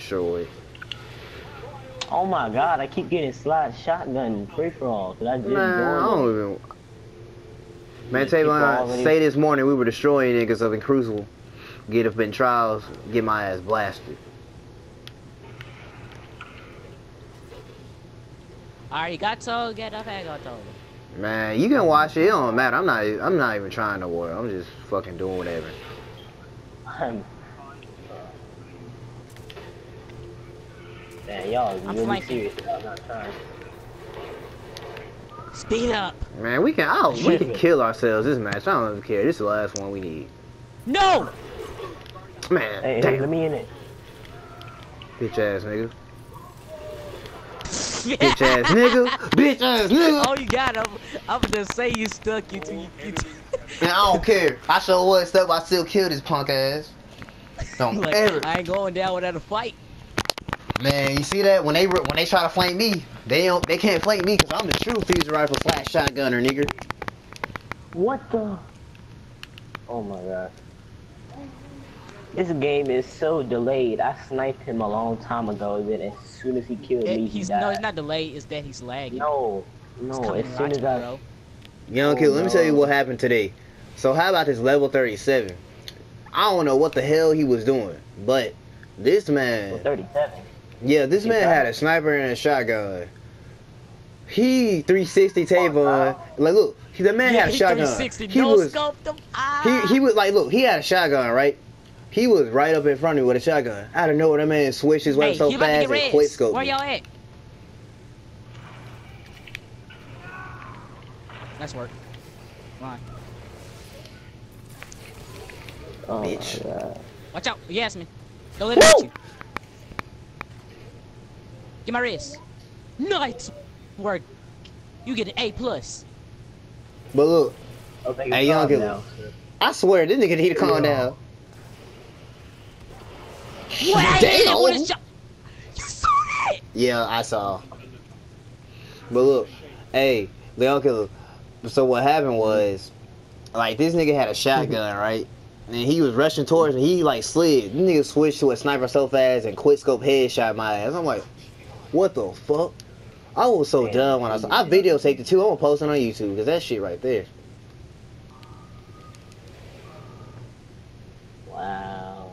destroyed. Oh my god, I keep getting slide shotgun free for all. Cause I just Man, I don't even. Man, People Tavon, already- say this morning we were destroying niggas up in Crucible. Get up in trials, get my ass blasted. Arigato, get up, arigato. Man, you can watch it. It don't matter. I'm not. I'm not even trying to war. I'm just fucking doing whatever. Man, y'all is I'm really flanking. serious about not trying. Speed up. Man, we can. Oh, we can kill ourselves this match. I don't even care. This is the last one we need. No! Man, Hey, hey, damn, let me in it. bitch ass nigga. Bitch ass nigga. Bitch ass nigga. Oh, you got him. I'm just say you stuck. You, you, you, Man, I don't care. I sure was stuck. I still killed his punk ass. Don't like, ever. I ain't going down without a fight. Man, you see that when they when they try to flank me, they don't they can't flank me because I'm the true fusion rifle slash shotgunner, nigga. What the? Oh my god. This game is so delayed. I sniped him a long time ago. Then as soon as he killed It- me, he died. no, it's not delayed. It's that he's lagging. No, no. As soon as I, bro. Young Oh, kid, let me oh, tell you what happened today. So how about this level 37? I don't know what the hell he was doing, but this well, man, 37. Yeah, this He man got had a sniper and a shotgun. He 360 Tavon. wow. Like, look, he, the man Yeah, had a he shotgun. 360, He no was scoped him. Ah. he he was like, look, he had a shotgun, right? He was right up in front of me with a shotgun. I don't know what that man switched his Hey, weapon so he about to fast get and res. quit scoping. Where y'all at? Nice work. Come on. Oh Bitch. my god. Watch out. Yasmin. Don't let him hit you. Get my wrist. Nice work. You get an A plus. But look, Oh, Hey, you. young Calm kid. I swear this nigga need to calm down. What I hit him Damn. You saw that? Yeah, I saw. But look, hey, Leon Killer. So what happened was, like, this nigga had a shotgun, right? And he was rushing towards me. He like slid. This nigga switched to a sniper so fast and quick scope headshot my ass. I'm like, what the fuck? I was so Damn. dumb when I saw. I videotaped it too. I'm gonna post it on YouTube because that shit right there. Wow.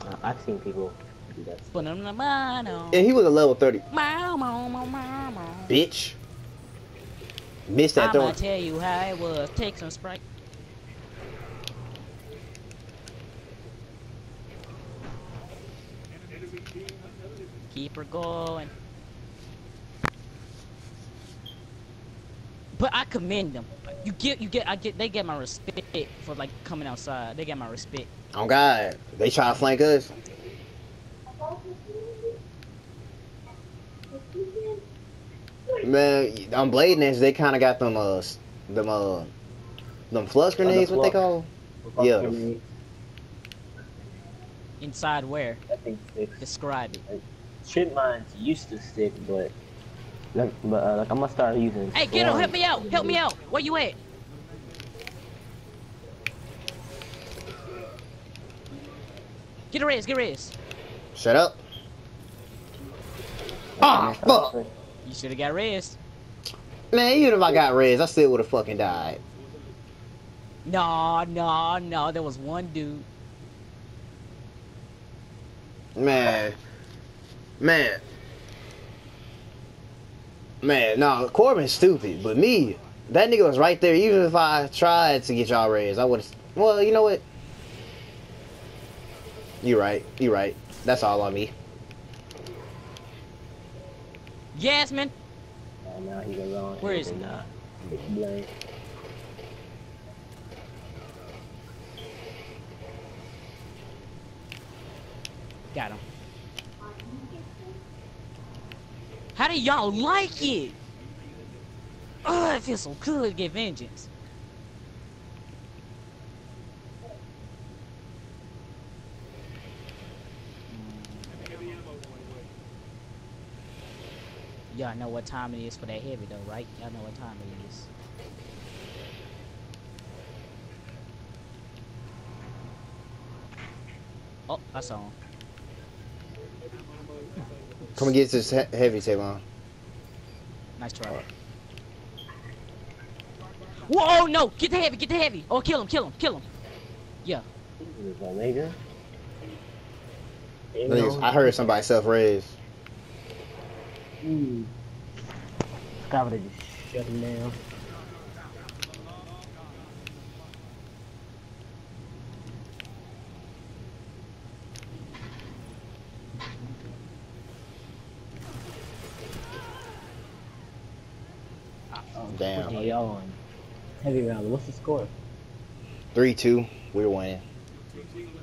Uh, I've seen people do that. Put him in the mano. And he was a level 30. Mow, mow, mow, mow, mow. Bitch. Missed that I'ma tell you how it was. Take some Sprite. Keep her going. But I commend them. You get, you get, I get. They get my respect for like coming outside. They get my respect. Oh God, they try to flank us. Man, on Blade Nest, they kind of got them uh, s- them uh, them flux grenades. What they flux. call? Yeah. Inside where? That thing sticks. Describe it. Trip mines used to stick, but like, but uh, like I'm gonna start using. Hey, get him! Help me out! Help me out! Where you at? Get a raise! Get a raise! Shut up. Ah, fuck. You should have got raised. Man, even if I got raised, I still would have fucking died. No, no, no. There was one dude. Man, man, man. No, Corbin's stupid, but me, that nigga was right there. Even if I tried to get y'all raised, I would have. Well, you know what? You're right. You're right. That's all on me. Yasmin. Now he goes on. Where is he? Nah. It's blank. Got him. How do y'all like it? Oh, it feels so good to get vengeance. Y'all know what time it is for that heavy though, right? Y'all know what time it is. Oh, I saw him. Come and get this he- heavy Tavon. Nice try. Whoa, no! Get the heavy, get the heavy! Oh, kill him, kill him, kill him! Yeah. is Omega. You Niggas, I heard somebody self raise. mm. Scott would have just shut him down. Damn. Y'all on heavy round. What's the score? Three two. We're winning.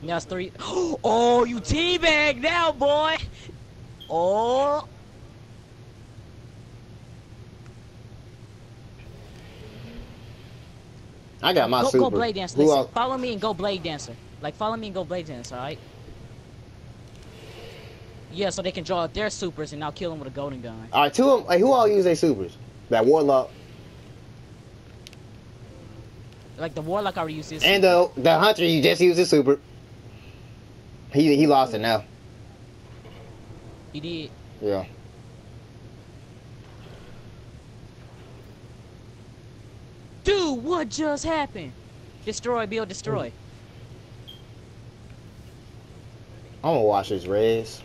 Now it's three. Oh, you teabag now, boy! Oh! I got my go, super. go Blade Dancer. Who Listen, else? follow me and go Blade Dancer. Like, follow me and go Blade Dancer, alright? Yeah, so they can draw out their supers and I'll kill them with a golden gun. All right, two of them. Like, who all use their supers? That Warlock Like, the Warlock already used his. and the the Hunter. He just used his super. He he lost it now. He did. Yeah. Dude, what just happened? Destroy, build, destroy. Hmm. I'm gonna watch this res.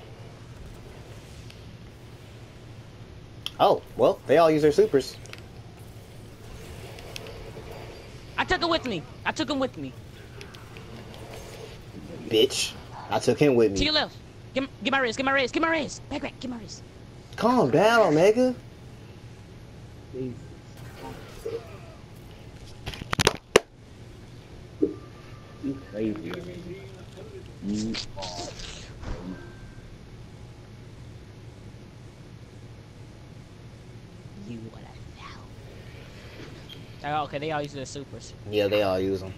Oh well, they all use their supers. I took him with me. I took him with me. Bitch, I took him with me. To your left. Get, get my wrist, get my wrist, get my wrist. Back, back, get my wrist. Calm down, Omega. Please. You crazy. You are. You what I know. Oh, okay, they all use their supers. Yeah, they all use them.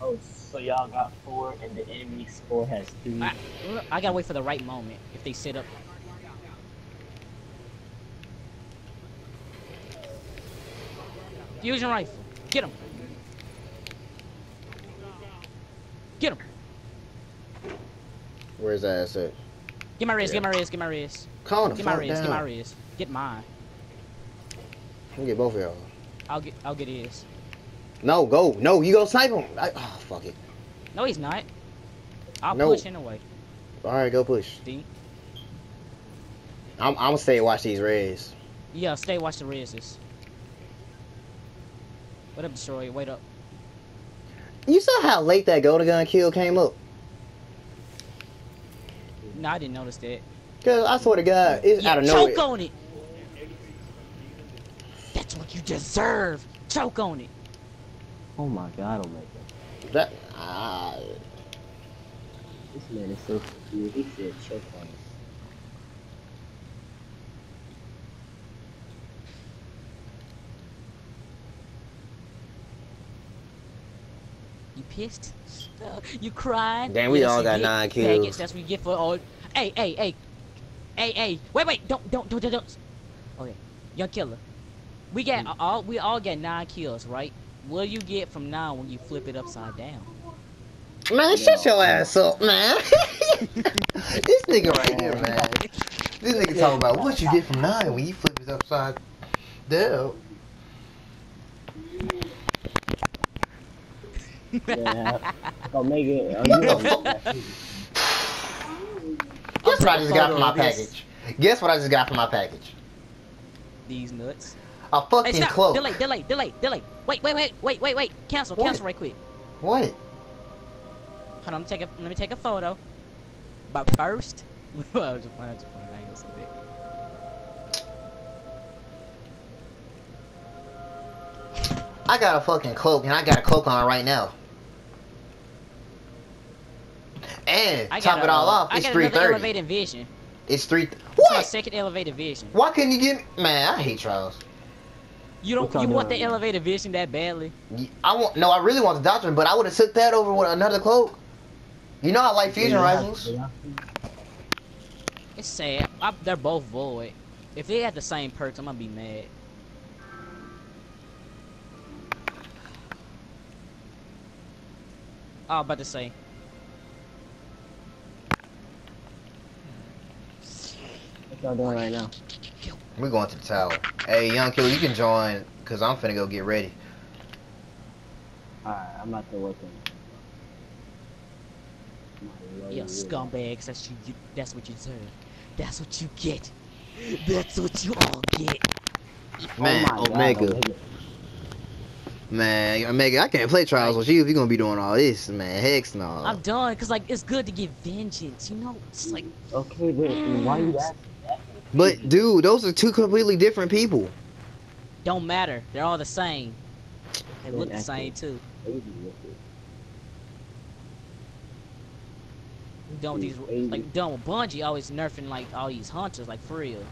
Oh, so y'all got four and the enemy score has three. I, I gotta wait for the right moment. If they sit up. Fusion rifle. Get him. Get him. Where's that ass at? Get my wrist, Yeah. get my wrist, get my wrist. Calm the Get my fuck wrist, down. get my wrist. Get mine. Me get both of y'all. I'll get I'll get his. No, go. No, you go snipe him. I, oh, fuck it. No, he's not. I'll No. push anyway. All right, go push. D. I'm, I'm gonna stay and watch these res. Yeah, stay watch the reses. What up, Destroyer? Wait up. You saw how late that golden gun kill came up? No, I didn't notice that. Cause I swear to God, it's Yeah, out of nowhere. choke on it. That's what you deserve. Choke on it. Oh my god, Omega. That, ah, This man is so confused. He said choke on it. You pissed? Uh, you crying? Damn, we Yes, all got did. nine Faggots, kills. That's what you get for all. Hey, hey, hey, hey, hey! Wait, wait! Don't, don't, don't, don't. don't. Okay, young killer. We got all. We all get nine kills, right? What do you get from now when you flip it upside down? man, shut your ass up, man. this nigga right here, man. This nigga talking about what you get from nine when you flip it upside down. Yeah. Omega, are What you the on fuck? Guess what I just got from my package? Guess what I just got from my package? These nuts. A Hey, fucking stop! cloak. Delay, delay, delay, delay. Wait, wait, wait, wait, wait, wait. Cancel, What? cancel right quick. What? Hold on, let me take a let me take a photo. But first, I was just playing, I was just playing, I ain't gonna say that. I got a fucking cloak and I got a cloak on right now. And I top got it a, all off, I it's three thirty. elevated vision. It's three. It's my What? second elevated vision. Why couldn't you get? Man, I hate Charles. You don't. You want the elevated vision that badly? I want. No, I really want the doctrine, but I would have took that over with another cloak. You know I like fusion yeah, rifles. Yeah. It's sad. I, they're both void. If they had the same perks, I'm gonna be mad. I was about to say. What y'all doing right now? We going to the tower. Hey, young killer, you can join because I'm finna go get ready. Alright, I'm about to work on Yeah, scumbags. That's you, you. That's what you deserve. That's what you get. That's what you all get. Man, oh Omega. God, Omega. Man, Omega, I can't play trials with you if you gonna be doing all this, man. Heck no. I'm done, cause like it's good to get vengeance. You know, it's like Okay, but why you mm. asking? But dude, those are two completely different people. don't matter. They're all the same. They look the same too. Crazy with done with these. Like done with Bungie always nerfing like all these hunters. Like for real.